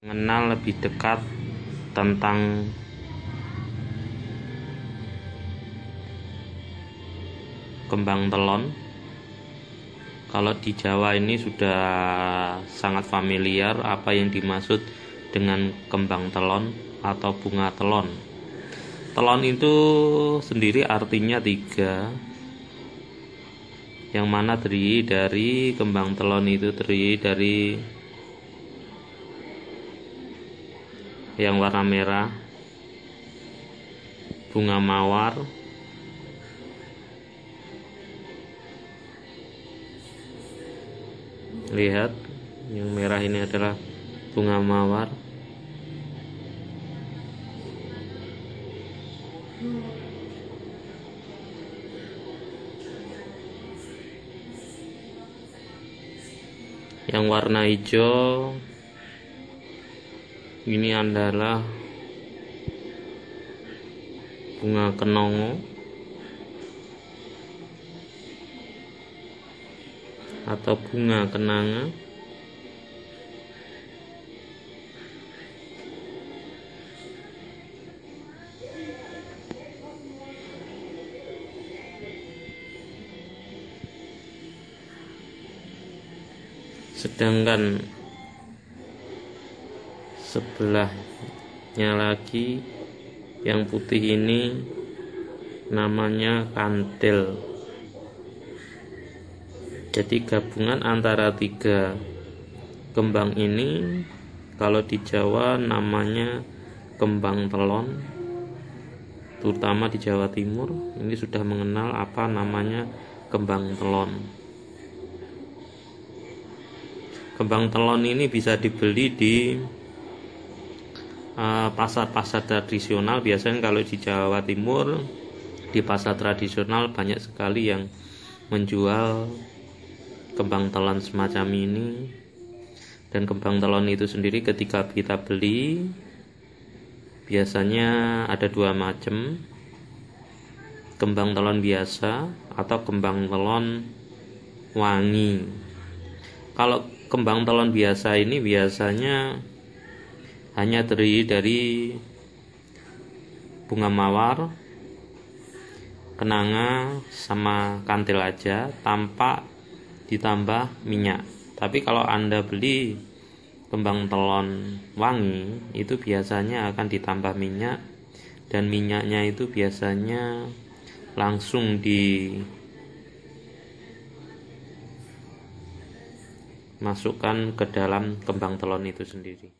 mengenal lebih dekat tentang kembang telon. Kalau di Jawa ini sudah sangat familiar apa yang dimaksud dengan kembang telon atau bunga telon. Telon itu sendiri artinya tiga. Yang mana terdiri dari kembang telon itu terdiri dari yang warna merah bunga mawar lihat yang merah ini adalah bunga mawar. Yang warna hijau ini adalah bunga kenongo. Atau bunga kenanga. Sedangkan sebelahnya lagi yang putih ini namanya kantil. Jadi gabungan antara tiga kembang ini kalau di Jawa namanya kembang telon terutama di Jawa Timur ini sudah mengenal apa namanya kembang telon. Kembang telon ini bisa dibeli di pasar-pasar tradisional biasanya kalau di Jawa Timur di pasar tradisional banyak sekali yang menjual kembang telon semacam ini. Dan kembang telon itu sendiri ketika kita beli biasanya ada dua macam. Kembang telon biasa atau kembang telon wangi. Kalau kembang telon biasa ini biasanya hanya terdiri dari bunga mawar, kenanga, sama kantil aja tanpa ditambah minyak. Tapi kalau Anda beli kembang telon wangi, itu biasanya akan ditambah minyak dan minyaknya itu biasanya langsung di masukkan ke dalam kembang telon itu sendiri.